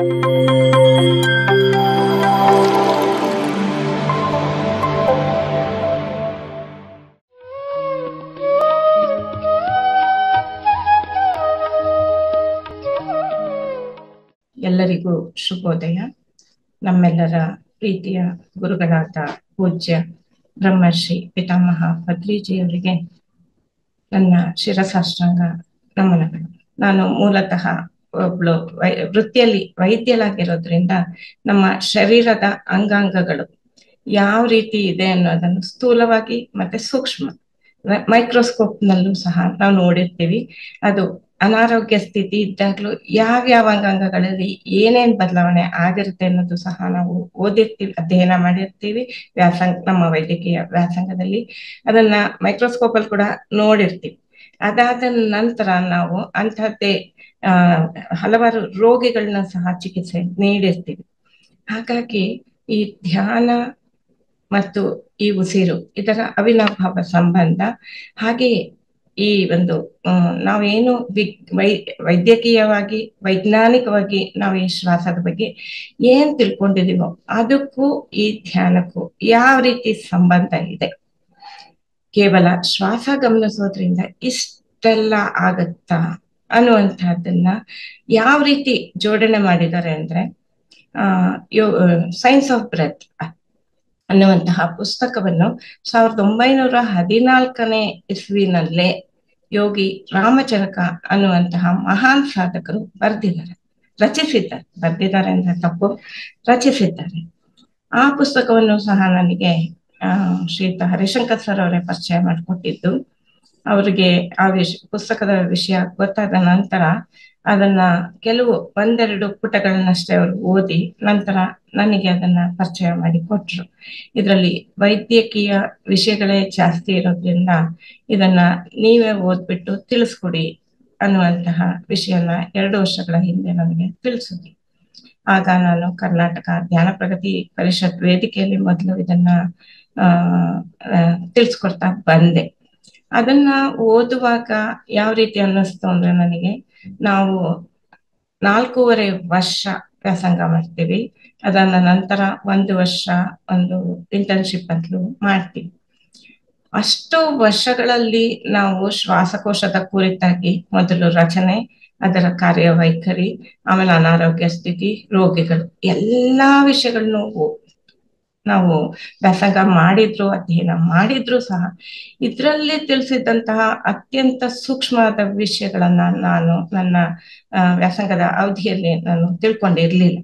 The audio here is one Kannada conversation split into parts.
ಎಲ್ಲರಿಗೂ ಶುಭೋದಯ. ನಮ್ಮೆಲ್ಲರ ಪ್ರೀತಿಯ ಗುರುಗಳಾದ ಪೂಜ್ಯ ಬ್ರಹ್ಮರ್ಷಿ ಪಿತಾಮಹ ಭದ್ರೀಜಿಯವರಿಗೆ ನನ್ನ ಶಿರಸಾಷ್ಟಾಂಗ ನಮನಗಳು. ನಾನು ಮೂಲತಃ ವೃತ್ತಿಯಲ್ಲಿ ವೈದ್ಯಲಾಗಿರೋದ್ರಿಂದ ನಮ್ಮ ಶರೀರದ ಅಂಗಾಂಗಗಳು ಯಾವ ರೀತಿ ಇದೆ ಅನ್ನೋದನ್ನು ಸ್ಥೂಲವಾಗಿ ಮತ್ತೆ ಸೂಕ್ಷ್ಮ ಮೈಕ್ರೋಸ್ಕೋಪ್ ನಲ್ಲೂ ಸಹ ನಾವು ನೋಡಿರ್ತೀವಿ. ಅದು ಅನಾರೋಗ್ಯ ಸ್ಥಿತಿ ಇದ್ದಾಗ್ಲೂ ಯಾವ್ಯಾವ ಅಂಗಾಂಗಗಳಲ್ಲಿ ಏನೇನ್ ಬದಲಾವಣೆ ಆಗಿರುತ್ತೆ ಅನ್ನೋದು ಸಹ ನಾವು ಓದಿರ್ತೀವಿ, ಅಧ್ಯಯನ ಮಾಡಿರ್ತೀವಿ ವ್ಯಾಸಂಗ ನಮ್ಮ ವೈದ್ಯಕೀಯ ವ್ಯಾಸಂಗದಲ್ಲಿ. ಅದನ್ನ ಮೈಕ್ರೋಸ್ಕೋಪ್ ಅಲ್ಲಿ ಕೂಡ ನೋಡಿರ್ತೀವಿ. ಅದಾದ ನಂತರ ನಾವು ಅಂತಹದ್ದೇ ಆ, ಹಲವಾರು ರೋಗಿಗಳನ್ನ ಸಹ ಚಿಕಿತ್ಸೆ ನೀಡಿರ್ತೀವಿ. ಹಾಗಾಗಿ ಈ ಧ್ಯಾನ ಮತ್ತು ಈ ಉಸಿರು, ಇದರ ಅವಿನಾಭಾವ ಸಂಬಂಧ ಹಾಗೆಯೇ ಈ ಒಂದು ನಾವೇನು ವೈ, ವೈದ್ಯಕೀಯವಾಗಿ, ವೈಜ್ಞಾನಿಕವಾಗಿ ನಾವು ಈ ಶ್ವಾಸದ ಬಗ್ಗೆ ಏನ್ ತಿಳ್ಕೊಂಡಿದೀವೋ, ಅದಕ್ಕೂ ಈ ಧ್ಯಾನಕ್ಕೂ ಯಾವ ರೀತಿ ಸಂಬಂಧ ಇದೆ? ಕೇವಲ ಶ್ವಾಸ ಗಮನಿಸೋದ್ರಿಂದ ಇಷ್ಟೆಲ್ಲ ಆಗತ್ತಾ ಅನ್ನುವಂತಹದ್ದನ್ನ ಯಾವ ರೀತಿ ಜೋಡಣೆ ಮಾಡಿದ್ದಾರೆ ಅಂದ್ರೆ, ಆ, ಯೋ ಸೈನ್ಸ್ ಆಫ್ ಬ್ರೆತ್ ಅನ್ನುವಂತಹ ಪುಸ್ತಕವನ್ನು ಸಾವಿರದ ಒಂಬೈನೂರ ಹದಿನಾಲ್ಕನೇ ಇಸ್ವಿನಲ್ಲೇ ಯೋಗಿ ರಾಮಚರಕ ಅನ್ನುವಂತಹ ಮಹಾನ್ ಸಾಧಕರು ಬರೆದಿದ್ದಾರೆ, ರಚಿಸಿದ್ದಾರೆ. ಬರೆದಿದ್ದಾರೆ ಅಂದ್ರೆ ತಪ್ಪು. ರಚಿಸಿದ್ದಾರೆ. ಆ ಪುಸ್ತಕವನ್ನು ಸಹ ನನಗೆ ಶ್ರೀಯುತ ಹರಿಶಂಕರ್ ಸರ್ ಅವರೇ ಪರಿಚಯ ಮಾಡಿಕೊಟ್ಟಿದ್ದು. ಅವರಿಗೆ ಆ ವಿಷ, ಪುಸ್ತಕದ ವಿಷಯ ಗೊತ್ತಾದ ನಂತರ ಅದನ್ನ ಕೆಲವು ಒಂದೆರಡು ಪುಟಗಳನ್ನಷ್ಟೇ ಅವರು ಓದಿ ನಂತರ ನನಗೆ ಅದನ್ನ ಪರಿಚಯ ಮಾಡಿ ಕೊಟ್ರು. ಇದರಲ್ಲಿ ವೈದ್ಯಕೀಯ ವಿಷಯಗಳೇ ಜಾಸ್ತಿ ಇರೋದ್ರಿಂದ ಇದನ್ನ ನೀವೇ ಓದ್ಬಿಟ್ಟು ತಿಳಿಸ್ಕೊಡಿ ಅನ್ನುವಂತಹ ವಿಷಯನ ಎರಡು ವರ್ಷಗಳ ಹಿಂದೆ ನನಗೆ ತಿಳಿಸಿದ್ವಿ ಆಗ ನಾನು ಕರ್ನಾಟಕ ಧ್ಯಾನ ಪ್ರಗತಿ ಪರಿಷತ್ ವೇದಿಕೆಯಲ್ಲಿ ಮೊದಲು ಇದನ್ನ ತಿಳಿಸ್ಕೊಡ್ತಾ ಬಂದೆ. ಅದನ್ನ ಓದುವಾಗ ಯಾವ ರೀತಿ ಅನ್ನಿಸ್ತು ಅಂದ್ರೆ ನನಗೆ ನಾವು ನಾಲ್ಕೂವರೆ ವರ್ಷ ವ್ಯಾಸಂಗ ಮಾಡ್ತೀವಿ. ಅದನ್ನ ನಂತರ ಒಂದು ವರ್ಷ ಒಂದು ಇಂಟರ್ನ್ಶಿಪ್ ಅಂತಲೂ ಮಾಡ್ತೀವಿ. ಅಷ್ಟು ವರ್ಷಗಳಲ್ಲಿ ನಾವು ಶ್ವಾಸಕೋಶದ ಕುರಿತಾಗಿ ಮೊದಲು ರಚನೆ, ಅದರ ಕಾರ್ಯವೈಖರಿ, ಆಮೇಲೆ ಅನಾರೋಗ್ಯ ಸ್ಥಿತಿ, ರೋಗಿಗಳು, ಎಲ್ಲಾ ವಿಷಯಗಳನ್ನು ನಾವು ವ್ಯಾಸಂಗ ಮಾಡಿದ್ರು, ಅಧ್ಯಯನ ಮಾಡಿದ್ರು ಸಹ, ಇದರಲ್ಲಿ ತಿಳಿಸಿದಂತಹ ಅತ್ಯಂತ ಸೂಕ್ಷ್ಮವಾದ ವಿಷಯಗಳನ್ನ ನಾನು ನನ್ನ ವ್ಯಾಸಂಗದ ಅವಧಿಯಲ್ಲಿ ನಾನು ತಿಳ್ಕೊಂಡಿರ್ಲಿಲ್ಲ.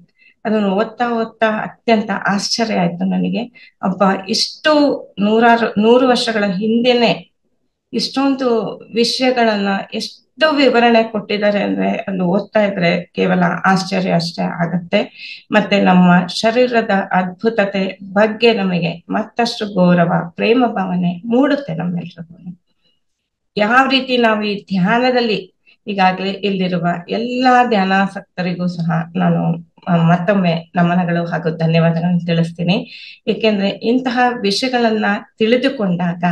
ಅದನ್ನು ಓದ್ತಾ ಓದ್ತಾ ಅತ್ಯಂತ ಆಶ್ಚರ್ಯ ಆಯ್ತು ನನಗೆ. ಒಬ್ಬ ಇಷ್ಟು ನೂರಾರು, ನೂರು ವರ್ಷಗಳ ಹಿಂದೆನೆ ಇಷ್ಟೊಂದು ವಿಷಯಗಳನ್ನ ಎಷ್ಟು ವಿವರಣೆ ಕೊಟ್ಟಿದ್ದಾರೆ ಅಂದ್ರೆ ಅಲ್ಲಿ ಓದ್ತಾ ಇದ್ರೆ ಕೇವಲ ಆಶ್ಚರ್ಯ ಅಷ್ಟೇ ಆಗತ್ತೆ. ಮತ್ತೆ ನಮ್ಮ ಶರೀರದ ಅದ್ಭುತತೆ ಬಗ್ಗೆ ನಮಗೆ ಮತ್ತಷ್ಟು ಗೌರವ, ಪ್ರೇಮ ಭಾವನೆ ಮೂಡುತ್ತೆ ನಮ್ಮೆಲ್ರಿಗೂ. ಯಾವ ರೀತಿ ನಾವು ಈ ಧ್ಯಾನದಲ್ಲಿ ಈಗಾಗಲೇ ಇಲ್ಲಿರುವ ಎಲ್ಲಾ ಧ್ಯಾನಾಸಕ್ತರಿಗೂ ಸಹ ನಾನು ಮತ್ತೊಮ್ಮೆ ನಮನಗಳು ಹಾಗೂ ಧನ್ಯವಾದಗಳನ್ನು ತಿಳಿಸ್ತೀನಿ. ಏಕೆಂದ್ರೆ ಇಂತಹ ವಿಷಯಗಳನ್ನ ತಿಳಿದುಕೊಂಡಾಗ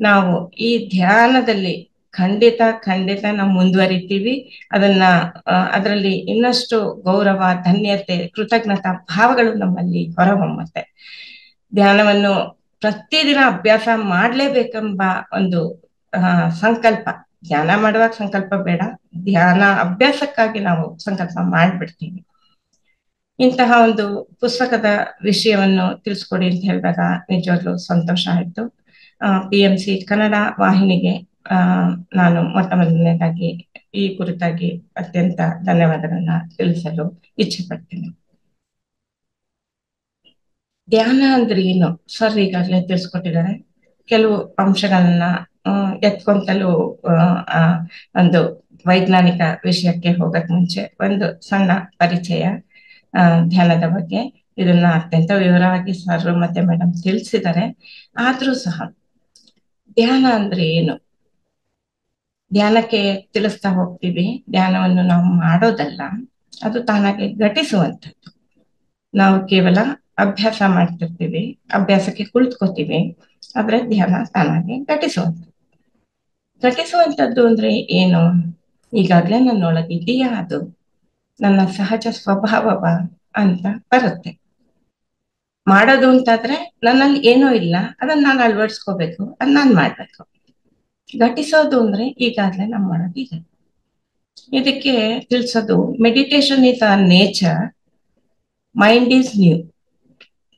ನಾವು ಈ ಧ್ಯಾನದಲ್ಲಿ ಖಂಡಿತ ಖಂಡಿತ ನಾವು ಮುಂದುವರಿತೀವಿ. ಅದನ್ನ ಅದರಲ್ಲಿ ಇನ್ನಷ್ಟು ಗೌರವ, ಧನ್ಯತೆ, ಕೃತಜ್ಞತಾ ಭಾವಗಳು ನಮ್ಮಲ್ಲಿ ಹೊರಹೊಮ್ಮತ್ತೆ. ಧ್ಯಾನವನ್ನು ಪ್ರತಿದಿನ ಅಭ್ಯಾಸ ಮಾಡ್ಲೇಬೇಕೆಂಬ ಒಂದು ಸಂಕಲ್ಪ. ಧ್ಯಾನ ಮಾಡುವಾಗ ಸಂಕಲ್ಪ ಬೇಡ. ಧ್ಯಾನ ಅಭ್ಯಾಸಕ್ಕಾಗಿ ನಾವು ಸಂಕಲ್ಪ ಮಾಡ್ಬಿಡ್ತೀವಿ. ಇಂತಹ ಒಂದು ಪುಸ್ತಕದ ವಿಷಯವನ್ನು ತಿಳಿಸ್ಕೊಡಿ ಅಂತ ಹೇಳಿದಾಗ ನಿಜವಾಗ್ಲೂ ಸಂತೋಷ ಆಯ್ತು. ಪಿ ಎಂ ಸಿ ಕನ್ನಡ ವಾಹಿನಿಗೆ ನಾನು ಮೊಟ್ಟ ಮೊದಲನೇದಾಗಿ ಈ ಕುರಿತಾಗಿ ಅತ್ಯಂತ ಧನ್ಯವಾದಗಳನ್ನ ತಿಳಿಸಲು ಇಚ್ಛೆ ಪಡ್ತೀನಿ ಧ್ಯಾನ ಅಂದ್ರೆ ಏನು? ಸರ್, ಈಗಾಗಲೇ ತಿಳಿಸ್ಕೊಟ್ಟಿದ್ದಾರೆ. ಕೆಲವು ಅಂಶಗಳನ್ನ ಎತ್ಕೊಂತಲೂ ಒಂದು ವೈಜ್ಞಾನಿಕ ವಿಷಯಕ್ಕೆ ಹೋಗಕ್ ಮುಂಚೆ ಒಂದು ಸಣ್ಣ ಪರಿಚಯ ಧ್ಯಾನದ ಬಗ್ಗೆ. ಇದನ್ನ ಅತ್ಯಂತ ವಿವರವಾಗಿ ಸರ್ ಮತ್ತೆ ಮೇಡಮ್ ತಿಳಿಸಿದ್ದಾರೆ. ಆದ್ರೂ ಸಹ, ಧ್ಯಾನ ಅಂದ್ರೆ ಏನು? ಧ್ಯಾನಕ್ಕೆ ತಿಳಿಸ್ತಾ ಹೋಗ್ತೀವಿ ಧ್ಯಾನವನ್ನು ನಾವು ಮಾಡೋದಲ್ಲ, ಅದು ತಾನಾಗೆ ಘಟಿಸುವಂಥದ್ದು. ನಾವು ಕೇವಲ ಅಭ್ಯಾಸ ಮಾಡ್ತಿರ್ತೀವಿ, ಅಭ್ಯಾಸಕ್ಕೆ ಕುಳಿತುಕೋತೀವಿ, ಆದ್ರೆ ಧ್ಯಾನ ತಾನಾಗೆ ಘಟಿಸುವಂಥದ್ದು. ಘಟಿಸುವಂಥದ್ದು ಅಂದ್ರೆ ಏನು? ಈಗಾಗಲೇ ನನ್ನೊಳಗೆ ಇದೆಯಾ ಅದು? ನನ್ನ ಸಹಜ ಸ್ವಭಾವವ ಅಂತ ಬರುತ್ತೆ. ಮಾಡೋದು ಅಂತಾದ್ರೆ ನನ್ನಲ್ಲಿ ಏನೂ ಇಲ್ಲ, ಅದನ್ನ ನಾನು ಅಳವಡಿಸ್ಕೋಬೇಕು, ಅದ್ ನಾನು ಮಾಡ್ಬೇಕು. ಘಟಿಸೋದು ಅಂದ್ರೆ ಈಗಾಗ್ಲೇ ನಾವು ಮಾಡೋದಿದೆ ಇದಕ್ಕೆ ತಿಳಿಸೋದು meditation is a nature mind is new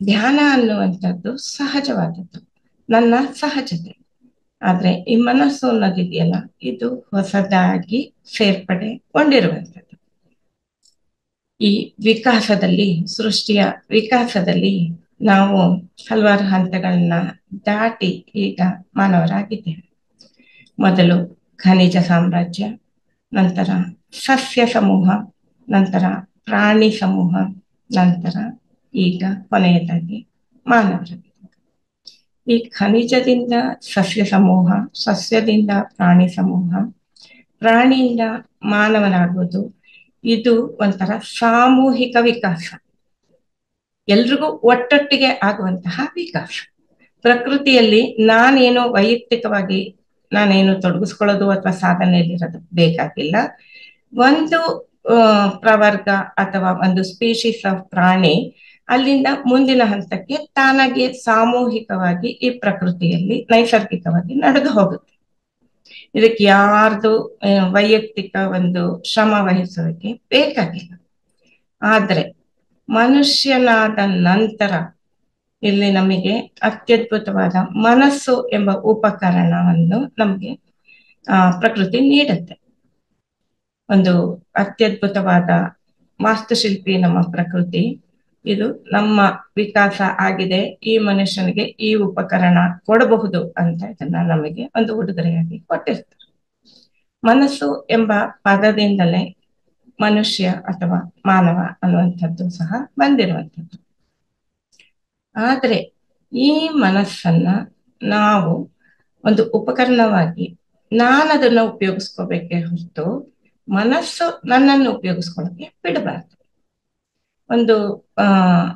ಧ್ಯಾನ ಅನ್ನುವಂಥದ್ದು ಸಹಜವಾದದ್ದು, ನನ್ನ ಸಹಜತೆ. ಆದ್ರೆ ಈ ಮನಸ್ಸು ಅನ್ನೋದಿದೆಯಲ್ಲ, ಇದು ಹೊಸದಾಗಿ ಸೇರ್ಪಡೆಗೊಂಡಿರುವಂಥದ್ದು. ಈ ವಿಕಾಸದಲ್ಲಿ, ಸೃಷ್ಟಿಯ ವಿಕಾಸದಲ್ಲಿ ನಾವು ಹಲವಾರು ಹಂತಗಳನ್ನ ದಾಟಿ ಈಗ ಮಾನವರಾಗಿದ್ದೇವೆ. ಮೊದಲು ಖನಿಜ ಸಾಮ್ರಾಜ್ಯ, ನಂತರ ಸಸ್ಯ ಸಮೂಹ, ನಂತರ ಪ್ರಾಣಿ ಸಮೂಹ, ನಂತರ ಈಗ ಕೊನೆಯದಾಗಿ ಮಾನವರ ಈ ಖನಿಜದಿಂದ ಸಸ್ಯ ಸಮೂಹ, ಸಸ್ಯದಿಂದ ಪ್ರಾಣಿ ಸಮೂಹ, ಪ್ರಾಣಿಯಿಂದ ಮಾನವನಾಗುವುದು, ಇದು ಒಂಥರ ಸಾಮೂಹಿಕ ವಿಕಾಸ. ಎಲ್ರಿಗೂ ಒಟ್ಟೊಟ್ಟಿಗೆ ಆಗುವಂತಹ ವಿಕಾಸ. ಪ್ರಕೃತಿಯಲ್ಲಿ ನಾನೇನು ವೈಯಕ್ತಿಕವಾಗಿ ನಾನೇನು ತೊಡಗಿಸ್ಕೊಳ್ಳೋದು ಅಥವಾ ಸಾಧನೆಯಲ್ಲಿರೋದು ಬೇಕಾಗಿಲ್ಲ. ಒಂದು ಪ್ರವರ್ಗ ಅಥವಾ ಒಂದು ಸ್ಪೀಶೀಸ್ ಆಫ್ ಪ್ರಾಣಿ ಅಲ್ಲಿಂದ ಮುಂದಿನ ಹಂತಕ್ಕೆ ತಾನಾಗಿ ಸಾಮೂಹಿಕವಾಗಿ ಈ ಪ್ರಕೃತಿಯಲ್ಲಿ ನೈಸರ್ಗಿಕವಾಗಿ ನಡೆದು ಹೋಗುತ್ತೆ. ಇದಕ್ಕೆ ಯಾರ್ದು ವೈಯಕ್ತಿಕ ಒಂದು ಶ್ರಮ ವಹಿಸೋದಕ್ಕೆ ಬೇಕಾಗಿಲ್ಲ. ಆದ್ರೆ ಮನುಷ್ಯನಾದ ನಂತರ ಇಲ್ಲಿ ನಮಗೆ ಅತ್ಯದ್ಭುತವಾದ ಮನಸ್ಸು ಎಂಬ ಉಪಕರಣವನ್ನು ನಮಗೆ, ಆ, ಪ್ರಕೃತಿ ನೀಡುತ್ತೆ. ಒಂದು ಅತ್ಯದ್ಭುತವಾದ ವಾಸ್ತುಶಿಲ್ಪಿ ನಮ್ಮ ಪ್ರಕೃತಿ. ಇದು ನಮ್ಮ ವಿಕಾಸ ಆಗಿದೆ. ಈ ಮನುಷ್ಯನಿಗೆ ಈ ಉಪಕರಣ ಕೊಡಬಹುದು ಅಂತ ಇದನ್ನ ನಮಗೆ ಒಂದು ಉಡುಗೊರೆಯಾಗಿ ಕೊಟ್ಟಿರ್ತಾರೆ. ಮನಸ್ಸು ಎಂಬ ಪದದಿಂದಲೇ ಮನುಷ್ಯ ಅಥವಾ ಮಾನವ ಅನ್ನುವಂಥದ್ದು ಸಹ ಬಂದಿರುವಂಥದ್ದು. ಆದ್ರೆ ಈ ಮನಸ್ಸನ್ನ ನಾವು ಒಂದು ಉಪಕರಣವಾಗಿ ನಾನು ಅದನ್ನ ಉಪಯೋಗಿಸ್ಕೋಬೇಕೆ ಹೊರತು ಮನಸ್ಸು ನನ್ನನ್ನು ಉಪಯೋಗಿಸ್ಕೊಳಕ್ಕೆ ಬಿಡಬಾರ್ದು. ಒಂದು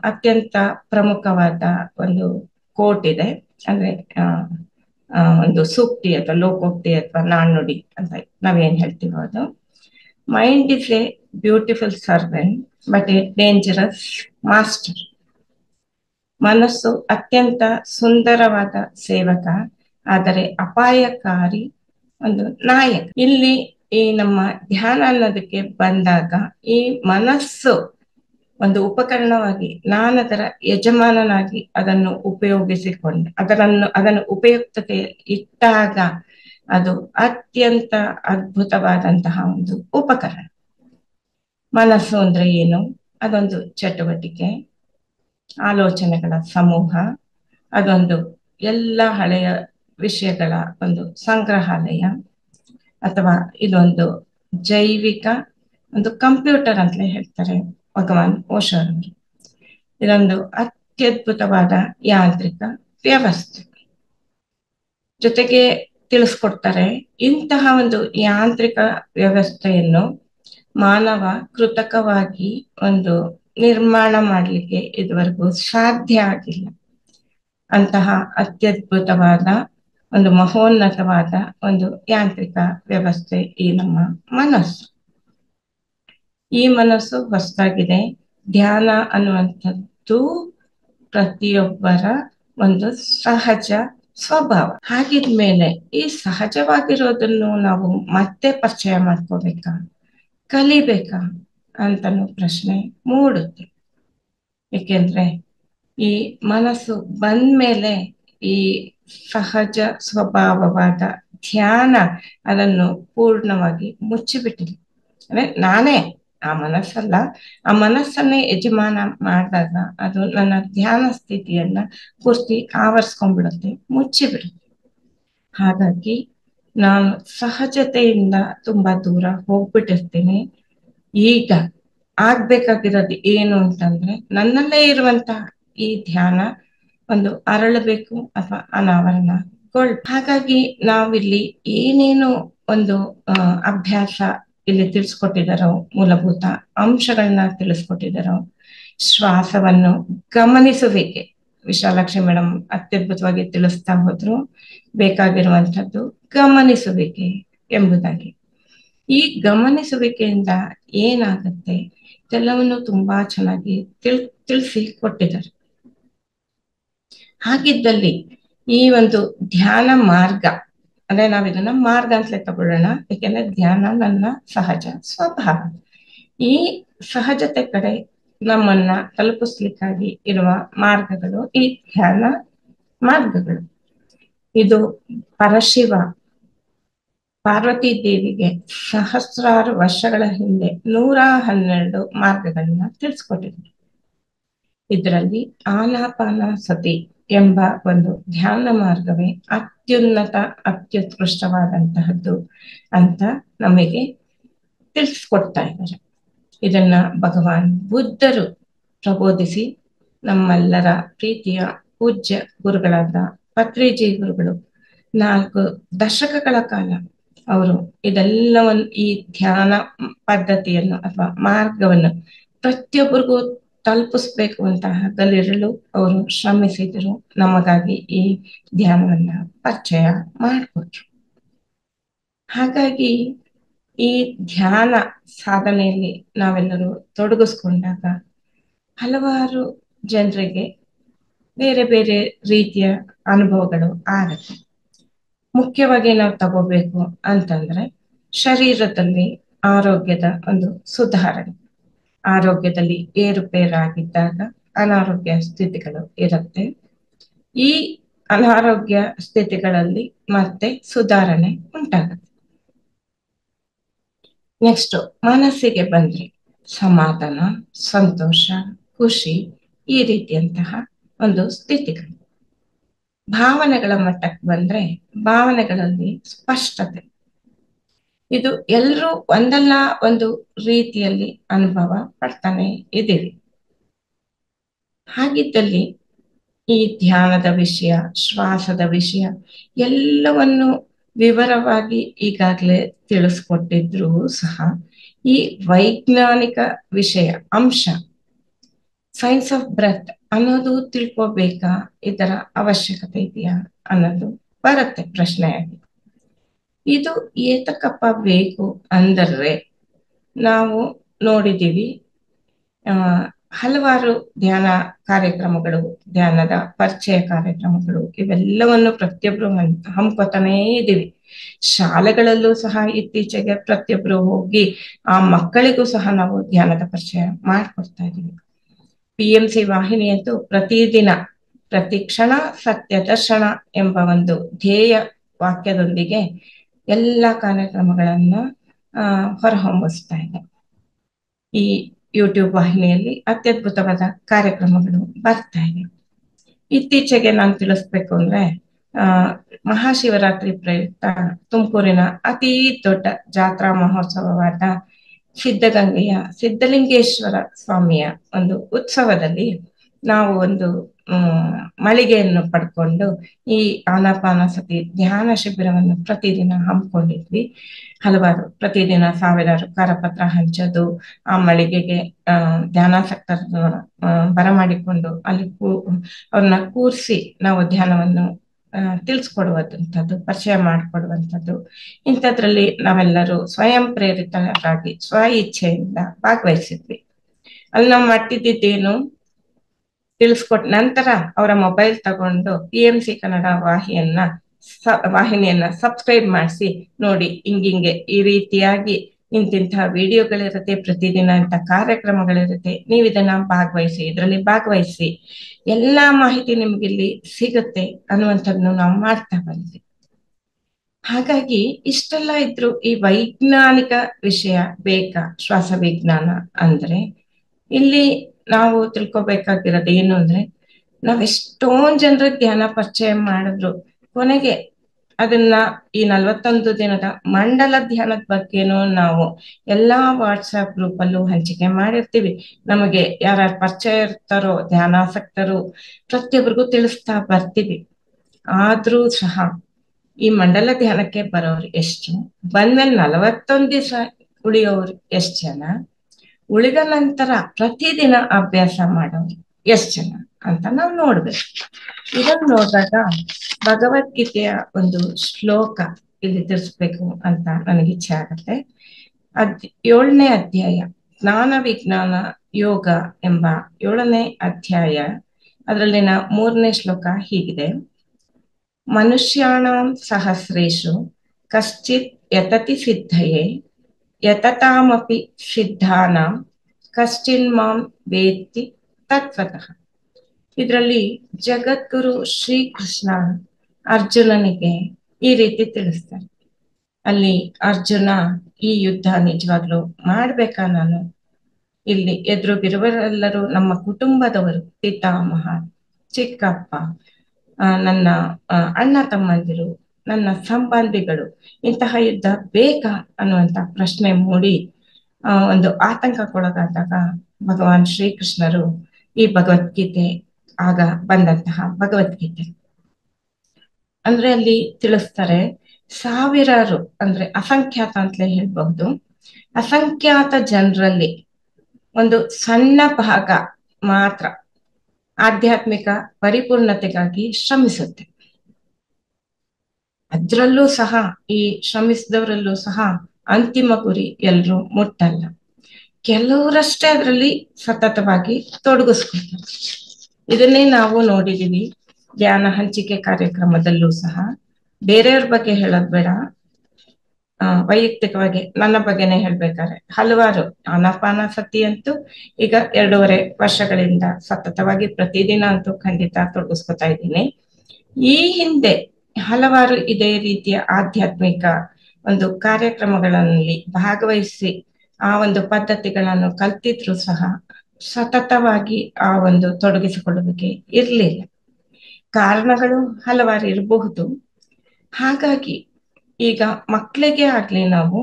ಅತ್ಯಂತ ಪ್ರಮುಖವಾದ ಒಂದು ಕೋಟ್ ಇದೆ. ಅಂದ್ರೆ ಒಂದು ಸೂಕ್ತಿ ಅಥವಾ ಲೋಕೋಕ್ತಿ ಅಥವಾ ನಾಣ್ಣುಡಿ ಅಂತ ನಾವೇನ್ ಹೇಳ್ತೀವೋ ಅದು. Mind is a beautiful servant but a dangerous master ಮನಸ್ಸು ಅತ್ಯಂತ ಸುಂದರವಾದ ಸೇವಕ, ಆದರೆ ಅಪಾಯಕಾರಿ ಒಂದು ನಾಯಕ. ಇಲ್ಲಿ ಈ ನಮ್ಮ ಧ್ಯಾನ ಅನ್ನೋದಕ್ಕೆ ಬಂದಾಗ ಈ ಮನಸ್ಸು ಒಂದು ಉಪಕರಣವಾಗಿ ನಾನದರ ಯಜಮಾನನಾಗಿ ಅದನ್ನು ಉಪಯೋಗಿಸಿಕೊಂಡೆ. ಅದರನ್ನು, ಅದನ್ನು ಉಪಯುಕ್ತತೆ ಇಟ್ಟಾಗ ಅದು ಅತ್ಯಂತ ಅದ್ಭುತವಾದಂತಹ ಒಂದು ಉಪಕರಣ. ಮನಸ್ಸು ಅಂದ್ರೆ ಏನು? ಅದೊಂದು ಚಟುವಟಿಕೆ. ಆಲೋಚನೆಗಳ ಸಮೂಹ, ಅದೊಂದು ಎಲ್ಲ ಹಳೆಯ ವಿಷಯಗಳ ಒಂದು ಸಂಗ್ರಹಾಲಯ ಅಥವಾ ಇದೊಂದು ಜೈವಿಕ ಒಂದು ಕಂಪ್ಯೂಟರ್ ಅಂತಲೇ ಹೇಳ್ತಾರೆ ಭಗವಾನ್ ಓಶೋರವರು ಇದೊಂದು ಅತ್ಯದ್ಭುತವಾದ ಯಾಂತ್ರಿಕ ವ್ಯವಸ್ಥೆ. ಜೊತೆಗೆ ತಿಳಿಸ್ಕೊಡ್ತಾರೆ ಇಂತಹ ಒಂದು ಯಾಂತ್ರಿಕ ವ್ಯವಸ್ಥೆಯನ್ನು ಮಾನವ ಕೃತಕವಾಗಿ ಒಂದು ನಿರ್ಮಾಣ ಮಾಡಲಿಕ್ಕೆ ಇದುವರೆಗೂ ಸಾಧ್ಯ ಆಗಿಲ್ಲ. ಅಂತಹ ಅತ್ಯದ್ಭುತವಾದ ಒಂದು ಮಹೋನ್ನತವಾದ ಒಂದು ಯಾಂತ್ರಿಕ ವ್ಯವಸ್ಥೆ ಈ ನಮ್ಮ ಮನಸ್ಸು. ಈ ಮನಸ್ಸು ಹೊಸದಾಗಿದೆ. ಧ್ಯಾನ ಅನ್ನುವಂಥದ್ದು ಪ್ರತಿಯೊಬ್ಬರ ಒಂದು ಸಹಜ ಸ್ವಭಾವ. ಹಾಗಿದ್ಮೇಲೆ ಈ ಸಹಜವಾಗಿರೋದನ್ನು ನಾವು ಮತ್ತೆ ಪರಿಚಯ ಮಾಡ್ಕೋಬೇಕಾ? ಕಲಿಬೇಕಾ? ಅಂತನೂ ಪ್ರಶ್ನೆ ಮೂಡುತ್ತೆ. ಏಕೆಂದ್ರೆ ಈ ಮನಸ್ಸು ಬಂದ್ಮೇಲೆ ಈ ಸಹಜ ಸ್ವಭಾವವಾದ ಧ್ಯಾನ ಅದನ್ನು ಪೂರ್ಣವಾಗಿ ಮುಚ್ಚಿಬಿಟ್ಟಿದೆ. ಅಂದ್ರೆ ನಾನೇ ಆ ಮನಸ್ಸಲ್ಲ, ಆ ಮನಸ್ಸನ್ನೇ ಯಜಮಾನ ಮಾಡಿದಾಗ ಅದು ನನ್ನ ಧ್ಯಾನ ಸ್ಥಿತಿಯನ್ನ ಪೂರ್ತಿ ಆವರಿಸ್ಕೊಂಡ್ಬಿಡುತ್ತೆ, ಮುಚ್ಚಿಬಿಡುತ್ತೆ. ಹಾಗಾಗಿ ನಾನು ಸಹಜತೆಯಿಂದ ತುಂಬಾ ದೂರ ಹೋಗ್ಬಿಟ್ಟಿರ್ತೀನಿ. ಈಗ ಆಗ್ಬೇಕಾಗಿರೋದು ಏನು ಅಂತಂದ್ರೆ ನನ್ನಲ್ಲೇ ಇರುವಂತಹ ಈ ಧ್ಯಾನ ಒಂದು ಅರಳಬೇಕು ಅಥವಾ ಅನಾವರಣಗೊಳ್ ಹಾಗಾಗಿ ನಾವಿಲ್ಲಿ ಏನೇನು ಒಂದು ಅಭ್ಯಾಸ ಇಲ್ಲಿ ತಿಳಿಸ್ಕೊಟ್ಟಿದಾರೋ ಮೂಲಭೂತ ಅಂಶಗಳನ್ನ ತಿಳಿಸ್ಕೊಟ್ಟಿದಾರೋ ಶ್ವಾಸವನ್ನು ಗಮನಿಸುವಿಕೆ ವಿಶಾಲಾಕ್ಷಿ ಮೇಡಮ್ ಅತ್ಯದ್ಭುತವಾಗಿ ತಿಳಿಸ್ತಾ ಹೋದ್ರು ಬೇಕಾಗಿರುವಂತದ್ದು ಗಮನಿಸುವಿಕೆ ಎಂಬುದಾಗಿ. ಈ ಗಮನಿಸುವಿಕೆಯಿಂದ ಏನಾಗುತ್ತೆ? ಇದೆಲ್ಲವನ್ನು ತುಂಬಾ ಚೆನ್ನಾಗಿ ತಿಳ್, ತಿಳಿಸಿ ಕೊಟ್ಟಿದ್ದಾರೆ. ಹಾಗಿದ್ದಲ್ಲಿ ಈ ಒಂದು ಧ್ಯಾನ ಮಾರ್ಗ, ಅಂದ್ರೆ ನಾವ್ ಇದನ್ನ ಮಾರ್ಗ ಅಂತಲೇ ತಗೊಳ್ಳೋಣ. ಯಾಕೆಂದ್ರೆ ಧ್ಯಾನ ನನ್ನ ಸಹಜ ಸ್ವಭಾವ. ಈ ಸಹಜತೆ ಕಡೆ ನಮ್ಮನ್ನ ತಲುಪಿಸ್ಲಿಕ್ಕಾಗಿ ಇರುವ ಮಾರ್ಗಗಳು ಈ ಧ್ಯಾನ ಮಾರ್ಗಗಳು. ಇದು ಪರಶಿವ ಪಾರ್ವತಿ ದೇವಿಗೆ ಸಹಸ್ರಾರು ವರ್ಷಗಳ ಹಿಂದೆ ನೂರ ಹನ್ನೆರಡು ಮಾರ್ಗಗಳನ್ನ ತಿಳಿಸ್ಕೊಟ್ಟಿದ್ರು. ಇದರಲ್ಲಿ ಆನಾಪಾನ ಸತಿ ಎಂಬ ಒಂದು ಧ್ಯಾನ ಮಾರ್ಗವೇ ಅತ್ಯುನ್ನತ, ಅತ್ಯುತ್ಕೃಷ್ಟವಾದಂತಹದ್ದು ಅಂತ ನಮಗೆ ತಿಳಿಸ್ಕೊಡ್ತಾ ಇದ್ದಾರೆ. ಇದನ್ನ ಭಗವಾನ್ ಬುದ್ಧರು ಪ್ರಬೋಧಿಸಿ ನಮ್ಮೆಲ್ಲರ ಪ್ರೀತಿಯ ಪೂಜ್ಯ ಗುರುಗಳಾದ ಪತ್ರಿಜಿ ಗುರುಗಳು ನಾಲ್ಕು ದಶಕಗಳ ಕಾಲ ಅವರು ಇದೆಲ್ಲವನ್ನು ಈ ಧ್ಯಾನ ಪದ್ಧತಿಯನ್ನು ಅಥವಾ ಮಾರ್ಗವನ್ನು ಪ್ರತಿಯೊಬ್ಬರಿಗೂ ತಲುಪಿಸ್ಬೇಕು ಅಂತ ಹಗಲಿರಲು ಅವರು ಶ್ರಮಿಸಿದ್ರು. ನಮಗಾಗಿ ಈ ಧ್ಯಾನವನ್ನ ಪರಿಚಯ ಮಾಡಿಕೊಟ್ರು. ಹಾಗಾಗಿ ಈ ಧ್ಯಾನ ಸಾಧನೆಯಲ್ಲಿ ನಾವೆಲ್ಲರೂ ತೊಡಗಿಸ್ಕೊಂಡಾಗ ಹಲವಾರು ಜನರಿಗೆ ಬೇರೆ ಬೇರೆ ರೀತಿಯ ಅನುಭವಗಳು ಆಗತ್ತೆ. ಮುಖ್ಯವಾಗಿ ನಾವು ತಗೋಬೇಕು ಅಂತಂದ್ರೆ ಶರೀರದಲ್ಲಿ ಆರೋಗ್ಯದ ಒಂದು ಸುಧಾರಣೆ. ಆರೋಗ್ಯದಲ್ಲಿ ಏರುಪೇರಾಗಿದ್ದಾಗ ಅನಾರೋಗ್ಯ ಸ್ಥಿತಿಗಳು ಇರುತ್ತೆ. ಈ ಅನಾರೋಗ್ಯ ಸ್ಥಿತಿಗಳಲ್ಲಿ ಮತ್ತೆ ಸುಧಾರಣೆ ಉಂಟಾಗುತ್ತೆ. ನೆಕ್ಸ್ಟ್ ಮನಸ್ಸಿಗೆ ಬಂದ್ರೆ ಸಮಾಧಾನ, ಸಂತೋಷ, ಖುಷಿ ಈ ರೀತಿಯಂತಹ ಒಂದು ಸ್ಥಿತಿಗಳು. ಭಾವನೆಗಳ ಮಟ್ಟಕ್ಕೆ ಬಂದ್ರೆ ಭಾವನೆಗಳಲ್ಲಿ ಸ್ಪಷ್ಟತೆ. ಇದು ಎಲ್ಲರೂ ಒಂದಲ್ಲ ಒಂದು ರೀತಿಯಲ್ಲಿ ಅನುಭವ ಪಡ್ತಾನೆ ಇದ್ದೀವಿ. ಹಾಗಿದ್ದಲ್ಲಿ ಈ ಧ್ಯಾನದ ವಿಷಯ, ಶ್ವಾಸದ ವಿಷಯ ಎಲ್ಲವನ್ನು ವಿವರವಾಗಿ ಈಗಾಗಲೇ ತಿಳಿಸ್ಕೊಟ್ಟಿದ್ರು ಸಹ ಈ ವೈಜ್ಞಾನಿಕ ವಿಷಯ ಅಂಶ ಸೈನ್ಸ್ ಆಫ್ ಬ್ರೆತ್ ಅನ್ನೋದು ತಿಳ್ಕೋಬೇಕಾ? ಇದರ ಅವಶ್ಯಕತೆ ಇದೆಯಾ ಅನ್ನೋದು ಬರುತ್ತೆ ಪ್ರಶ್ನೆಯಾಗಿ. ಇದು ಏತಕಪ್ಪ ಬೇಕು ಅಂದರೆ ನಾವು ನೋಡಿದೀವಿ ಆ, ಹಲವಾರು ಧ್ಯಾನ ಕಾರ್ಯಕ್ರಮಗಳು, ಧ್ಯಾನದ ಪರಿಚಯ ಕಾರ್ಯಕ್ರಮಗಳು ಇವೆಲ್ಲವನ್ನು ಪ್ರತಿಯೊಬ್ರು ಹಮ್ಕೋತಾನೇ ಇದ್ದೀವಿ. ಶಾಲೆಗಳಲ್ಲೂ ಸಹ ಇತ್ತೀಚೆಗೆ ಪ್ರತಿಯೊಬ್ರು ಹೋಗಿ ಆ ಮಕ್ಕಳಿಗೂ ಸಹ ನಾವು ಧ್ಯಾನದ ಪರಿಚಯ ಮಾಡ್ಕೊಡ್ತಾ ಇದ್ದೀವಿ. ಪಿ ಎಂ ವಾಹಿನಿಯಂತೂ ಪ್ರತಿದಿನ ಪ್ರತಿ ಕ್ಷಣ ಸತ್ಯ ದರ್ಶನ ಎಂಬ ಒಂದು ಧ್ಯೇಯ ವಾಕ್ಯದೊಂದಿಗೆ ಎಲ್ಲ ಕಾರ್ಯಕ್ರಮಗಳನ್ನ ಹೊರಹೊಮ್ಮಿಸ್ತಾ ಇದೆ. ಈ ಯೂಟ್ಯೂಬ್ ವಾಹಿನಿಯಲ್ಲಿ ಅತ್ಯದ್ಭುತವಾದ ಕಾರ್ಯಕ್ರಮಗಳು ಬರ್ತಾ ಇದೆ. ಇತ್ತೀಚೆಗೆ ನಾನು ತಿಳಿಸ್ಬೇಕು ಅಂದ್ರೆ, ಆ, ಮಹಾಶಿವರಾತ್ರಿ ಪ್ರಯುಕ್ತ ತುಮಕೂರಿನ ಅತಿ ದೊಡ್ಡ ಜಾತ್ರಾ ಮಹೋತ್ಸವವಾದ ಸಿದ್ಧಗಂಗೆಯ ಸಿದ್ಧಲಿಂಗೇಶ್ವರ ಸ್ವಾಮಿಯ ಒಂದು ಉತ್ಸವದಲ್ಲಿ ನಾವು ಒಂದು ಮಳಿಗೆಯನ್ನು ಪಡ್ಕೊಂಡು ಈ ಆನಾಪಾನಸತಿ ಧ್ಯಾನ ಶಿಬಿರವನ್ನು ಪ್ರತಿದಿನ ಹಮ್ಮಿಕೊಂಡಿದ್ವಿ. ಹಲವಾರು ಪ್ರತಿದಿನ ಸಾವಿರಾರು ಕರಪತ್ರ ಹಂಚೋದು, ಆ ಮಳಿಗೆಗೆ ಧ್ಯಾನಾಸಕ್ತರ ಬರಮಾಡಿಕೊಂಡು ಅಲ್ಲಿ ಕೂ, ಅವ್ರನ್ನ ಕೂರಿಸಿ ನಾವು ಧ್ಯಾನವನ್ನು ತಿಳಿಸ್ಕೊಡುವಂಥದ್ದು ಪರಿಚಯ ಮಾಡಿಕೊಡುವಂಥದ್ದು ಇಂಥದ್ರಲ್ಲಿ ನಾವೆಲ್ಲರೂ ಸ್ವಯಂ ಪ್ರೇರಿತರಾಗಿ ಸ್ವ ಇಚ್ಛೆಯಿಂದ ಭಾಗವಹಿಸಿದ್ವಿ. ಅಲ್ಲಿ ನಾವು ಮಾಡ್ತಿದ್ದೇನು ತಿಳಿಸ್ಕೊಟ್, ನಂತರ ಅವರ ಮೊಬೈಲ್ ತಗೊಂಡು ಪಿ ಎಂ ಸಿ ಕನ್ನಡ ವಾಹಿಯನ್ನ ವಾಹಿನಿಯನ್ನ ಸಬ್ಸ್ಕ್ರೈಬ್ ಮಾಡಿಸಿ ನೋಡಿ, ಹಿಂಗಿಂಗೆ ಈ ರೀತಿಯಾಗಿ ಇಂತಿಂತಹ ವಿಡಿಯೋಗಳಿರುತ್ತೆ, ಪ್ರತಿದಿನ ಇಂಥ ಕಾರ್ಯಕ್ರಮಗಳಿರುತ್ತೆ. ನೀವು ಇದನ್ನ ಭಾಗವಹಿಸಿ, ಇದರಲ್ಲಿ ಭಾಗವಹಿಸಿ, ಎಲ್ಲಾ ಮಾಹಿತಿ ನಿಮ್ಗೆ ಇಲ್ಲಿ ಸಿಗುತ್ತೆ ಅನ್ನುವಂಥದ್ದು ನಾವು ಮಾಡ್ತಾ ಬಂದ್ವಿ. ಹಾಗಾಗಿ ಇಷ್ಟೆಲ್ಲ ಇದ್ರು ಈ ವೈಜ್ಞಾನಿಕ ವಿಷಯ ಬೇಕಾ? ಶ್ವಾಸ ವಿಜ್ಞಾನ ಅಂದ್ರೆ ಇಲ್ಲಿ ನಾವು ತಿಳ್ಕೊಬೇಕಾಗಿರೋದು ಏನು ಅಂದ್ರೆ ನಾವ್ ಜನರ ಧ್ಯಾನ ಪರಿಚಯ ಮಾಡಿದ್ರು ಕೊನೆಗೆ ಅದನ್ನ ಈ ನಲ್ವತ್ತೊಂದು ದಿನದ ಮಂಡಲ ಧ್ಯಾನದ ಬಗ್ಗೆನೂ ನಾವು ಎಲ್ಲಾ ವಾಟ್ಸಪ್ ಗ್ರೂಪ್ ಅಲ್ಲೂ ಹಂಚಿಕೆ ಮಾಡಿರ್ತೀವಿ. ನಮಗೆ ಯಾರ್ಯಾರು ಪರಿಚಯ ಇರ್ತಾರೋ, ಧ್ಯಾನಾಸಕ್ತರು ಪ್ರತಿಯೊಬ್ಬರಿಗೂ ತಿಳಿಸ್ತಾ ಬರ್ತೀವಿ. ಆದ್ರೂ ಸಹ ಈ ಮಂಡಲ ಧ್ಯಾನಕ್ಕೆ ಬರೋರು ಎಷ್ಟು ಬಂದ್ಮೇಲೆ ನಲವತ್ತೊಂದ್ ದಿವಸ ಉಳಿಯೋರು ಎಷ್ಟ್ ಜನ? ಉಳಿದ ನಂತರ ಪ್ರತಿದಿನ ಅಭ್ಯಾಸ ಮಾಡೋರು ಎಷ್ಟು ಜನ? ಅಂತ ನಾವು ನೋಡ್ಬೇಕು. ಇದನ್ನ ನೋಡಿದಾಗ ಭಗವದ್ಗೀತೆಯ ಒಂದು ಶ್ಲೋಕ ಇಲ್ಲಿ ತಿಳಿಸ್ಬೇಕು ಅಂತ ನನಗೆ ಇಚ್ಛೆ ಆಗತ್ತೆ. ಅದ್ ಏಳನೇ ಅಧ್ಯಾಯ, ಜ್ಞಾನ ವಿಜ್ಞಾನ ಯೋಗ ಎಂಬ ಏಳನೇ ಅಧ್ಯಾಯ, ಅದರಲ್ಲಿನ ಮೂರನೇ ಶ್ಲೋಕ ಹೀಗಿದೆ. ಮನುಷ್ಯಾಣ ಸಹಸ್ರೇಶು ಕಶ್ಚಿತ್ ಯತತಿ ಸಿದ್ಧಯೇ, ಯತತಾಮಪಿ ಸಿದ್ಧಾನಾಂ ಕಶ್ಚಿನ್ ಮಾಂ ವೇತ್ತಿ ತತ್ವತಃ. ಇದರಲ್ಲಿ ಜಗದ್ಗುರು ಶ್ರೀಕೃಷ್ಣ ಅರ್ಜುನನಿಗೆ ಈ ರೀತಿ ತಿಳಿಸ್ತಾರೆ. ಅಲ್ಲಿ ಅರ್ಜುನ ಈ ಯುದ್ಧ ನಿಜವಾಗ್ಲು ಮಾಡ್ಬೇಕಾ ನಾನು? ಇಲ್ಲಿ ಎದುರುಗಿರುವರೆಲ್ಲರೂ ನಮ್ಮ ಕುಟುಂಬದವರು ಪಿತಾಮಹ ಚಿಕ್ಕಪ್ಪ ನನ್ನ ಅಣ್ಣ ತಮ್ಮಂದಿರು, ನನ್ನ ಸಂಬಂಧಿಗಳು, ಇಂತಹ ಯುದ್ಧ ಬೇಕಾ ಅನ್ನುವಂತ ಪ್ರಶ್ನೆ ಮೂಡಿ ಒಂದು ಒಂದು ಆತಂಕಕ್ಕೊಳಗಾದಾಗ ಭಗವಾನ್ ಶ್ರೀಕೃಷ್ಣರು ಈ ಭಗವದ್ಗೀತೆ ಆಗ ಬಂದಂತಹ ಭಗವದ್ಗೀತೆ. ಅಂದ್ರೆ ಅಲ್ಲಿ ತಿಳಿಸ್ತಾರೆ ಸಾವಿರಾರು ಅಂದ್ರೆ ಅಸಂಖ್ಯಾತ ಅಂತಲೇ ಹೇಳ್ಬಹುದು. ಅಸಂಖ್ಯಾತ ಜನರಲ್ಲಿ ಒಂದು ಸಣ್ಣ ಭಾಗ ಮಾತ್ರ ಆಧ್ಯಾತ್ಮಿಕ ಪರಿಪೂರ್ಣತೆಗಾಗಿ ಶ್ರಮಿಸುತ್ತೆ. ಅದ್ರಲ್ಲೂ ಸಹ, ಈ ಶ್ರಮಿಸಿದವರಲ್ಲೂ ಸಹ ಅಂತಿಮ ಗುರಿ ಎಲ್ಲರೂ ಮುಟ್ಟಲ್ಲ. ಕೆಲವರಷ್ಟೇ ಅದರಲ್ಲಿ ಸತತವಾಗಿ ತೊಡಗಿಸ್ಕೊಳ್ತಾರೆ. ಇದನ್ನೇ ನಾವು ನೋಡಿದೀವಿ. ಧ್ಯಾನ ಹಂಚಿಕೆ ಕಾರ್ಯಕ್ರಮದಲ್ಲೂ ಸಹ. ಬೇರೆಯವ್ರ ಬಗ್ಗೆ ಹೇಳೋದ್ ಬೇಡ. ವೈಯಕ್ತಿಕವಾಗಿ ನನ್ನ ಬಗ್ಗೆನೇ ಹೇಳ್ಬೇಕಾದ್ರೆ ಹಲವಾರು ಆನಾಪಾನಾಸತಿ ಅಂತೂ ಈಗ ಎರಡೂವರೆ ವರ್ಷಗಳಿಂದ ಸತತವಾಗಿ ಪ್ರತಿದಿನ ಅಂತೂ ಖಂಡಿತ ತೊಡಗಿಸ್ಕೊತಾ ಇದ್ದೀನಿ. ಈ ಹಿಂದೆ ಹಲವಾರು ಇದೇ ರೀತಿಯ ಆಧ್ಯಾತ್ಮಿಕ ಒಂದು ಕಾರ್ಯಕ್ರಮಗಳಲ್ಲಿ ಭಾಗವಹಿಸಿ ಆ ಒಂದು ಪದ್ಧತಿಗಳನ್ನು ಕಲ್ತಿದ್ರು ಸಹ ಸತತವಾಗಿ ಆ ಒಂದು ತೊಡಗಿಸಿಕೊಳ್ಳುವಿಕೆ ಇರಲಿಲ್ಲ. ಕಾರಣಗಳು ಹಲವಾರು ಇರಬಹುದು. ಹಾಗಾಗಿ ಈಗ ಮಕ್ಕಳಿಗೆ ಆಗ್ಲಿ ನಾವು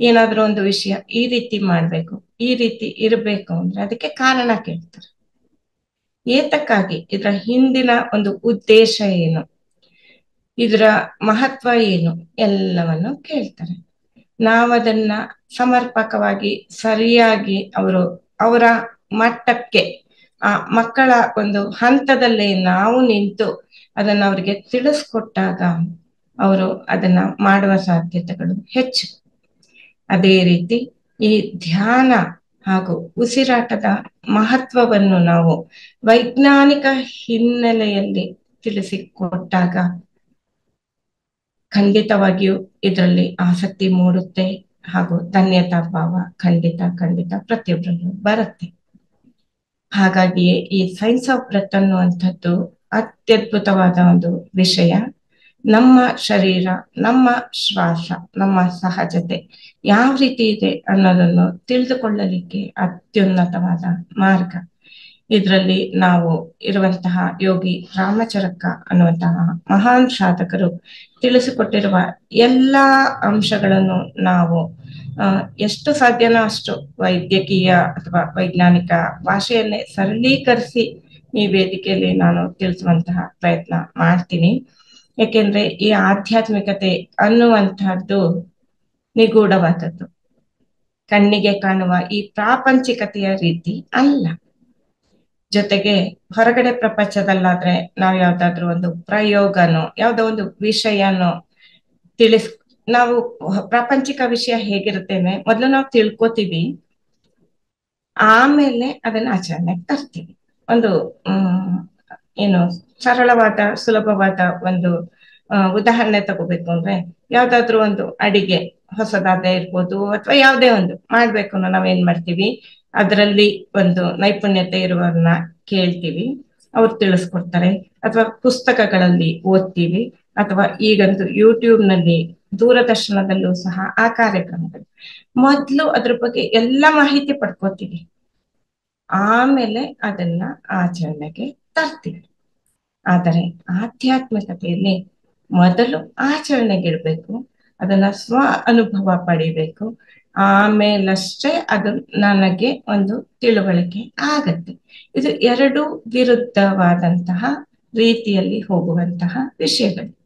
ಏನಾದ್ರೂ ಒಂದು ವಿಷಯ ಈ ರೀತಿ ಮಾಡ್ಬೇಕು, ಈ ರೀತಿ ಇರಬೇಕು ಅಂದ್ರೆ ಅದಕ್ಕೆ ಕಾರಣ ಕೇಳ್ತಾರೆ. ಏತಕ್ಕಾಗಿ ಇದರ ಹಿಂದಿನ ಒಂದು ಉದ್ದೇಶ ಏನು? ಇದರ ಮಹತ್ವ ಏನು? ಎಲ್ಲವನ್ನು ಕೇಳ್ತಾರೆ. ನಾವದನ್ನ ಸಮರ್ಪಕವಾಗಿ ಸರಿಯಾಗಿ ಅವರು ಅವರ ಮಟ್ಟಕ್ಕೆ, ಆ ಮಕ್ಕಳ ಒಂದು ಹಂತದಲ್ಲಿ ನಾವು ನಿಂತು ಅದನ್ನ ಅವರಿಗೆ ತಿಳಿಸ್ಕೊಟ್ಟಾಗ ಅವರು ಅದನ್ನ ಮಾಡುವ ಸಾಧ್ಯತೆಗಳು ಹೆಚ್ಚು. ಅದೇ ರೀತಿ ಈ ಧ್ಯಾನ ಹಾಗೂ ಉಸಿರಾಟದ ಮಹತ್ವವನ್ನು ನಾವು ವೈಜ್ಞಾನಿಕ ಹಿನ್ನೆಲೆಯಲ್ಲಿ ತಿಳಿಸಿಕೊಟ್ಟಾಗ ಖಂಡಿತವಾಗಿಯೂ ಇದರಲ್ಲಿ ಆಸಕ್ತಿ ಮೂಡುತ್ತೆ. ಹಾಗೂ ಧನ್ಯತಾ ಭಾವ ಖಂಡಿತ ಖಂಡಿತ ಪ್ರತಿಯೊಬ್ಬರಲ್ಲೂ ಬರುತ್ತೆ. ಹಾಗಾಗಿಯೇ ಈ ಸೈನ್ಸ್ ಆಫ್ ಬ್ರೆತ್ ಅನ್ನುವಂಥದ್ದು ಅತ್ಯದ್ಭುತವಾದ ಒಂದು ವಿಷಯ. ನಮ್ಮ ಶರೀರ, ನಮ್ಮ ಶ್ವಾಸ, ನಮ್ಮ ಸಹಜತೆ ಯಾವ ರೀತಿ ಇದೆ ಅನ್ನೋದನ್ನು ತಿಳಿದುಕೊಳ್ಳಲಿಕ್ಕೆ ಅತ್ಯುನ್ನತವಾದ ಮಾರ್ಗ. ಇದರಲ್ಲಿ ನಾವು ಇರುವಂತಹ ಯೋಗಿ ರಾಮಚರಕ ಅನ್ನುವಂತಹ ಮಹಾನ್ ಸಾಧಕರು ತಿಳಿಸಿಕೊಟ್ಟಿರುವ ಎಲ್ಲಾ ಅಂಶಗಳನ್ನು ನಾವು ಎಷ್ಟು ಸಾಧ್ಯನೋ ಅಷ್ಟು ವೈದ್ಯಕೀಯ ಅಥವಾ ವೈಜ್ಞಾನಿಕ ಭಾಷೆಯನ್ನೇ ಸರಳೀಕರಿಸಿ ಈ ವೇದಿಕೆಯಲ್ಲಿ ನಾನು ತಿಳಿಸುವಂತಹ ಪ್ರಯತ್ನ ಮಾಡ್ತೀನಿ. ಯಾಕೆಂದ್ರೆ ಈ ಆಧ್ಯಾತ್ಮಿಕತೆ ಅನ್ನುವಂತಹದ್ದು ನಿಗೂಢವಾದದ್ದು. ಕಣ್ಣಿಗೆ ಕಾಣುವ ಈ ಪ್ರಾಪಂಚಿಕತೆಯ ರೀತಿ ಅಲ್ಲ. ಜೊತೆಗೆ ಹೊರಗಡೆ ಪ್ರಪಂಚದಲ್ಲಾದ್ರೆ ನಾವು ಯಾವ್ದಾದ್ರು ಒಂದು ಪ್ರಯೋಗನೋ, ಯಾವ್ದೋ ಒಂದು ವಿಷಯನೋ ತಿಳಿಸ್, ನಾವು ಪ್ರಾಪಂಚಿಕ ವಿಷಯ ಹೇಗಿರುತ್ತೇವೆ ಮೊದಲು ನಾವು ತಿಳ್ಕೊತೀವಿ, ಆಮೇಲೆ ಅದನ್ನ ಆಚರಣೆಗೆ ತರ್ತೀವಿ. ಒಂದು ಏನು ಸರಳವಾದ, ಸುಲಭವಾದ ಒಂದು ಉದಾಹರಣೆ ತಗೋಬೇಕು ಅಂದ್ರೆ ಯಾವ್ದಾದ್ರು ಒಂದು ಅಡಿಗೆ. ಹೊಸದಾದ ಇರ್ಬೋದು ಅಥವಾ ಯಾವುದೇ ಒಂದು ಮಾಡ್ಬೇಕು ಅನ್ನೋ ನಾವೇನ್ ಮಾಡ್ತೀವಿ? ಅದರಲ್ಲಿ ಒಂದು ನೈಪುಣ್ಯತೆ ಇರುವವ್ರನ್ನ ಕೇಳ್ತೀವಿ, ಅವ್ರು ತಿಳಿಸ್ಕೊಡ್ತಾರೆ. ಅಥವಾ ಪುಸ್ತಕಗಳಲ್ಲಿ ಓದ್ತೀವಿ, ಅಥವಾ ಈಗಂತೂ ಯೂಟ್ಯೂಬ್ನಲ್ಲಿ ದೂರದರ್ಶನದಲ್ಲೂ ಸಹ ಆ ಕಾರ್ಯಕ್ರಮಗಳು. ಮೊದಲು ಅದ್ರ ಬಗ್ಗೆ ಎಲ್ಲ ಮಾಹಿತಿ ಪಡ್ಕೋತೀವಿ. ಆಮೇಲೆ ಅದನ್ನ ಆಚರಣೆಗೆ ತರ್ತೀವಿ. ಆದರೆ ಆಧ್ಯಾತ್ಮಿಕತೆಯಲ್ಲಿ ಮೊದಲು ಆಚರಣೆಗಿಡ್ಬೇಕು ಅದನ್ನ ಸ್ವ ಅನುಭವ ಪಡಿಬೇಕು. ಆಮೇಲಷ್ಟೇ ಅದು ನನಗೆ ಒಂದು ತಿಳುವಳಿಕೆ ಆಗತ್ತೆ. ಇದು ಎರಡು ವಿರುದ್ಧವಾದಂತಹ ರೀತಿಯಲ್ಲಿ ಹೋಗುವಂತಹ ವಿಷಯಗಳು.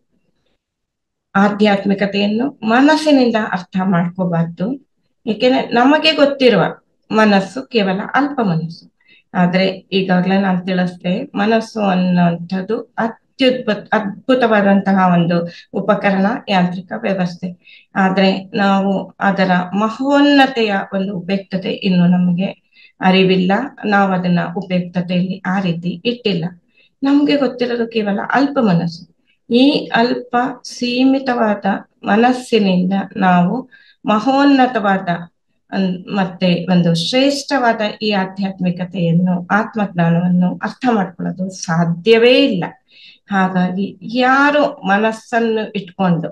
ಆಧ್ಯಾತ್ಮಿಕತೆಯನ್ನು ಮನಸ್ಸಿನಿಂದ ಅರ್ಥ ಮಾಡ್ಕೋಬಾರ್ದು. ಏಕೆಂದ್ರೆ ನಮಗೆ ಗೊತ್ತಿರುವ ಮನಸ್ಸು ಕೇವಲ ಅಲ್ಪ ಮನಸ್ಸು. ಆದ್ರೆ ಈಗಾಗ್ಲೇ ನಾನು ತಿಳಿಸ್ದೆ ಮನಸ್ಸು ಅನ್ನುವಂಥದ್ದು ಅತ್ಯುದ್ಭುತ ಅದ್ಭುತವಾದಂತಹ ಒಂದು ಉಪಕರಣ ಯಾಂತ್ರಿಕ ವ್ಯವಸ್ಥೆ. ಆದ್ರೆ ನಾವು ಅದರ ಮಹೋನ್ನತೆಯ ಒಂದು ಉಪಯುಕ್ತತೆ ಇನ್ನು ನಮಗೆ ಅರಿವಿಲ್ಲ. ನಾವು ಅದನ್ನ ಉಪಯುಕ್ತತೆಯಲ್ಲಿ ಆ ರೀತಿ ಇಟ್ಟಿಲ್ಲ. ನಮ್ಗೆ ಗೊತ್ತಿರೋದು ಕೇವಲ ಅಲ್ಪ ಮನಸ್ಸು. ಈ ಅಲ್ಪ ಸೀಮಿತವಾದ ಮನಸ್ಸಿನಿಂದ ನಾವು ಮಹೋನ್ನತವಾದ ಮತ್ತೆ ಒಂದು ಶ್ರೇಷ್ಠವಾದ ಈ ಆಧ್ಯಾತ್ಮಿಕತೆಯನ್ನು, ಆತ್ಮಜ್ಞಾನವನ್ನು ಅರ್ಥ ಮಾಡ್ಕೊಳ್ಳೋದು ಸಾಧ್ಯವೇ ಇಲ್ಲ. ಹಾಗಾಗಿ ಯಾರು ಮನಸ್ಸನ್ನು ಇಟ್ಕೊಂಡು,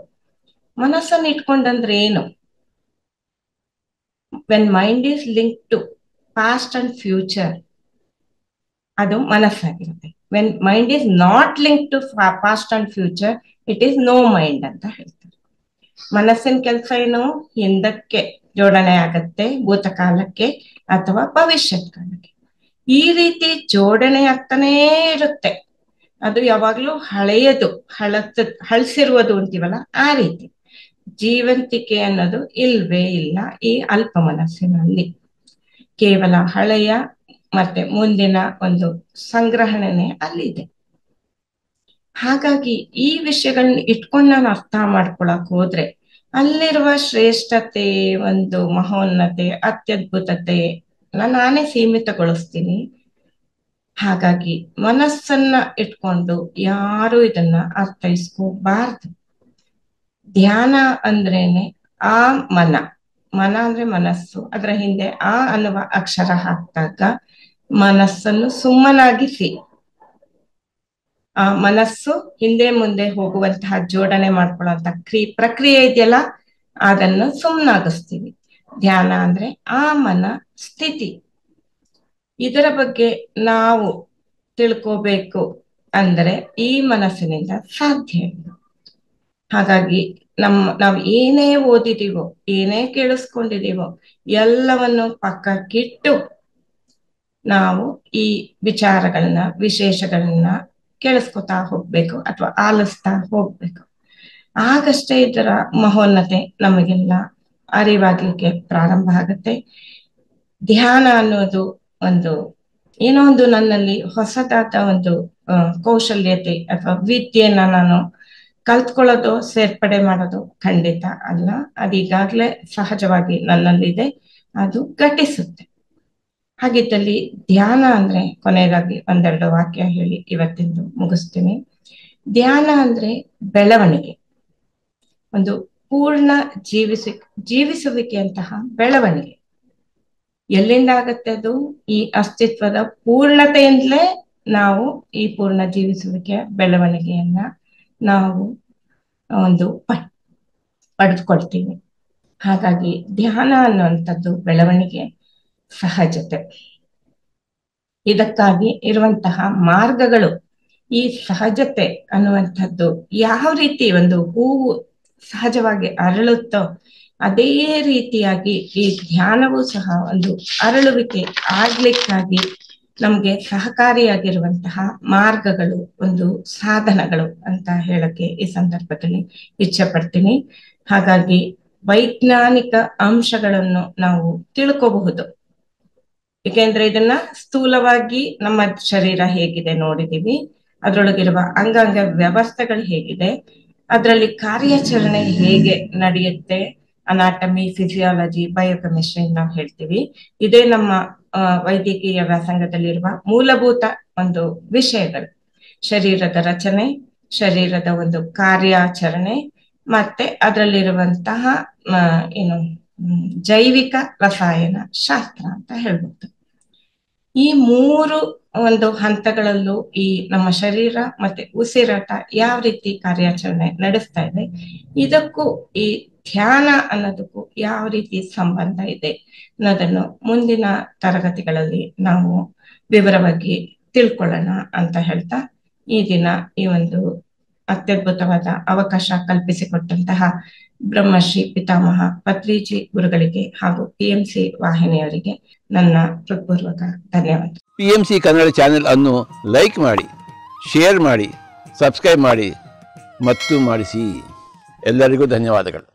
ಮನಸ್ಸನ್ನು ಇಟ್ಕೊಂಡಂದ್ರೆ ಏನು? When mind is link to past and future ಅದು ಮನಸ್ಸಾಗಿರುತ್ತೆ. When mind is not link to past and future it is no mind ಅಂತ ಹೇಳ್ತಾರೆ. ಮನಸ್ಸಿನ ಕೆಲಸ ಏನು? ಹಿಂದಕ್ಕೆ ಜೋಡಣೆ ಆಗತ್ತೆ, ಭೂತಕಾಲಕ್ಕೆ ಅಥವಾ ಭವಿಷ್ಯತ್ ಕಾಲಕ್ಕೆ. ಈ ರೀತಿ ಜೋಡಣೆ ಆಗ್ತಾನೇ ಇರುತ್ತೆ. ಅದು ಯಾವಾಗ್ಲೂ ಹಳೆಯದು, ಹಳತ, ಹಳಸಿರುವುದು ಅಂತೀವಲ್ಲ, ಆ ರೀತಿ. ಜೀವಂತಿಕೆ ಅನ್ನೋದು ಇಲ್ವೇ ಇಲ್ಲ ಈ ಅಲ್ಪ ಮನಸ್ಸಿನಲ್ಲಿ. ಕೇವಲ ಹಳೆಯ ಮತ್ತೆ ಮುಂದಿನ ಒಂದು ಸಂಗ್ರಹಣೆ ಅಲ್ಲಿದೆ. ಹಾಗಾಗಿ ಈ ವಿಷಯಗಳನ್ನ ಇಟ್ಕೊಂಡು ನಾನು ಅರ್ಥ ಮಾಡ್ಕೊಳಕ್ ಹೋದ್ರೆ ಅಲ್ಲಿರುವ ಶ್ರೇಷ್ಠತೆ, ಒಂದು ಮಹೋನ್ನತೆ, ಅತ್ಯದ್ಭುತತೆ ನಾನೇ ಸೀಮಿತಗೊಳಿಸ್ತೀನಿ. ಹಾಗಾಗಿ ಮನಸ್ಸನ್ನ ಇಟ್ಕೊಂಡು ಯಾರು ಇದನ್ನ ಅರ್ಥೈಸ್ಕೋಬಾರ್ದು. ಧ್ಯಾನ ಅಂದ್ರೇನೆ ಆ ಮನ. ಮನ ಅಂದ್ರೆ ಮನಸ್ಸು. ಅದರ ಹಿಂದೆ ಆ ಅನ್ನುವ ಅಕ್ಷರ ಹಾಕಿದಾಗ ಮನಸ್ಸನ್ನು ಸುಮ್ಮನಾಗಿಸಿ ಆ ಮನಸ್ಸು ಹಿಂದೆ ಮುಂದೆ ಹೋಗುವಂತಹ ಜೋಡಣೆ ಮಾಡ್ಕೊಳ್ಳುವಂತ ಕ್ರಿ ಪ್ರಕ್ರಿಯೆ ಇದೆಯಲ್ಲ, ಅದನ್ನು ಸುಮ್ಮನಾಗಿಸ್ತೀವಿ ಧ್ಯಾನ ಅಂದ್ರೆ ಆ ಮನ ಸ್ಥಿತಿ. ಇದರ ಬಗ್ಗೆ ನಾವು ತಿಳ್ಕೋಬೇಕು ಅಂದರೆ ಈ ಮನಸ್ಸಿನಿಂದ ಸಾಧ್ಯ ಹಾಗಾಗಿ ನಮ್ಮ, ನಾವು ಏನೇ ಓದಿದೀವೋ, ಏನೇ ಕೇಳಿಸ್ಕೊಂಡಿದೀವೋ, ಎಲ್ಲವನ್ನು ಪಕ್ಕಕ್ಕಿಟ್ಟು ನಾವು ಈ ವಿಚಾರಗಳನ್ನ, ವಿಶೇಷಗಳನ್ನ ಕೇಳಿಸ್ಕೊತಾ ಹೋಗ್ಬೇಕು ಅಥವಾ ಆಲಿಸ್ತಾ ಹೋಗ್ಬೇಕು. ಆಗಷ್ಟೇ ಇದರ ಮಹೋನ್ನತೆ ನಮಗೆಲ್ಲ ಅರಿವಾಗ್ಲಿಕ್ಕೆ ಪ್ರಾರಂಭ ಆಗುತ್ತೆ. ಧ್ಯಾನ ಅನ್ನೋದು ಒಂದು, ಏನೋ ಒಂದು ನನ್ನಲ್ಲಿ ಹೊಸದಾದ ಒಂದು ಕೌಶಲ್ಯತೆ ಅಥವಾ ವಿದ್ಯೆಯನ್ನ ನಾನು ಕಲ್ತ್ಕೊಳ್ಳೋದು, ಸೇರ್ಪಡೆ ಮಾಡೋದು ಖಂಡಿತ ಅಲ್ಲ. ಅದೀಗಾಗ್ಲೇ ಸಹಜವಾಗಿ ನನ್ನಲ್ಲಿದೆ. ಅದು ಘಟಿಸುತ್ತೆ. ಹಾಗಿದ್ದಲ್ಲಿ ಧ್ಯಾನ ಅಂದ್ರೆ ಕೊನೆಯದಾಗಿ ಒಂದೆರಡು ವಾಕ್ಯ ಹೇಳಿ ಇವತ್ತಿಂದು ಮುಗಿಸ್ತೀನಿ. ಧ್ಯಾನ ಅಂದ್ರೆ ಬೆಳವಣಿಗೆ. ಒಂದು ಪೂರ್ಣ ಜೀವಿಸ, ಜೀವಿಸುವಿಕೆಯಂತಹ ಬೆಳವಣಿಗೆ. ಎಲ್ಲಿಂದ ಆಗತ್ತೆ ಅದು? ಈ ಅಸ್ತಿತ್ವದ ಪೂರ್ಣತೆಯಿಂದಲೇ ನಾವು ಈ ಪೂರ್ಣ ಜೀವಿಸುವಿಕೆಯ ಬೆಳವಣಿಗೆಯನ್ನ ನಾವು ಒಂದು ಪಡೆದುಕೊಳ್ತೀವಿ. ಹಾಗಾಗಿ ಧ್ಯಾನ ಅನ್ನುವಂಥದ್ದು ಬೆಳವಣಿಗೆ ಸಹಜತೆ. ಇದಕ್ಕಾಗಿ ಇರುವಂತಹ ಮಾರ್ಗಗಳು ಈ ಸಹಜತೆ ಅನ್ನುವಂಥದ್ದು ಯಾವ ರೀತಿ ಒಂದು ಹೂವು ಸಹಜವಾಗಿ ಅರಳುತ್ತೋ ಅದೇ ರೀತಿಯಾಗಿ ಈ ಧ್ಯಾನವು ಸಹ ಒಂದು ಅರಳುವಿಕೆ ಆಗ್ಲಿಕ್ಕಾಗಿ ನಮ್ಗೆ ಸಹಕಾರಿಯಾಗಿರುವಂತಹ ಮಾರ್ಗಗಳು, ಒಂದು ಸಾಧನಗಳು ಅಂತ ಹೇಳಕ್ಕೆ ಈ ಸಂದರ್ಭದಲ್ಲಿ ಇಚ್ಛೆ ಪಡ್ತೀನಿ ಹಾಗಾಗಿ ವೈಜ್ಞಾನಿಕ ಅಂಶಗಳನ್ನು ನಾವು ತಿಳ್ಕೋಬಹುದು. ಏಕೆಂದ್ರೆ ಇದನ್ನ ಸ್ಥೂಲವಾಗಿ ನಮ್ಮ ಶರೀರ ಹೇಗಿದೆ ನೋಡಿದೀವಿ. ಅದರೊಳಗಿರುವ ಅಂಗಾಂಗ ವ್ಯವಸ್ಥೆಗಳು ಹೇಗಿದೆ. ಅದರಲ್ಲಿ ಕಾರ್ಯಾಚರಣೆ ಹೇಗೆ ನಡೆಯುತ್ತೆ? ಅನಾಟಮಿ ಫಿಸಿಯಾಲಜಿ ಬಯೋಕೆಮಿಸ್ಟ್ರಿ ನಾವು ಹೇಳ್ತೀವಿ. ಇದೇ ನಮ್ಮ ವೈದ್ಯಕೀಯ ವ್ಯಾಸಂಗದಲ್ಲಿರುವ ಮೂಲಭೂತ ಒಂದು ವಿಷಯಗಳು. ಶರೀರದ ರಚನೆ, ಶರೀರದ ಒಂದು ಕಾರ್ಯಾಚರಣೆ, ಮತ್ತೆ ಅದರಲ್ಲಿರುವಂತಹ ಏನು ಜೈವಿಕ ರಸಾಯನ ಶಾಸ್ತ್ರ ಅಂತ ಹೇಳ್ಬೋದು. ಈ ಮೂರು ಒಂದು ಹಂತಗಳಲ್ಲೂ ಈ ನಮ್ಮ ಶರೀರ ಮತ್ತೆ ಉಸಿರಾಟ ಯಾವ ರೀತಿ ಕಾರ್ಯಾಚರಣೆ ನಡೆಸ್ತಾ ಇದೆ, ಇದಕ್ಕೂ ಈ ಧ್ಯಾನ ಅನ್ನೋದಕ್ಕೂ ಯಾವ ರೀತಿ ಸಂಬಂಧ ಇದೆ ಅನ್ನೋದನ್ನು ಮುಂದಿನ ತರಗತಿಗಳಲ್ಲಿ ನಾವು ವಿವರವಾಗಿ ತಿಳ್ಕೊಳ್ಳೋಣ ಅಂತ ಹೇಳ್ತಾ ಈ ದಿನ ಈ ಒಂದು ಅತ್ಯದ್ಭುತವಾದ ಅವಕಾಶ ಕಲ್ಪಿಸಿಕೊಟ್ಟಂತಹ ಬ್ರಹ್ಮಶ್ರೀ ಪಿತಾಮಹ ಪತ್ರಿಜಿ ಗುರುಗಳಿಗೆ ಹಾಗೂ ಪಿ ಎಂ ಸಿ ವಾಹಿನಿಯವರಿಗೆ ನನ್ನ ಹೃತ್ಪೂರ್ವಕ ಧನ್ಯವಾದ. P M C Kannada channel ಅನ್ನು ಲೈಕ್ ಮಾಡಿ, ಶೇರ್ ಮಾಡಿ, ಸಬ್ಸ್ಕ್ರೈಬ್ ಮಾಡಿ ಮತ್ತು ಮಾಡಿಸಿ. ಎಲ್ಲರಿಗೂ ಧನ್ಯವಾದಗಳು.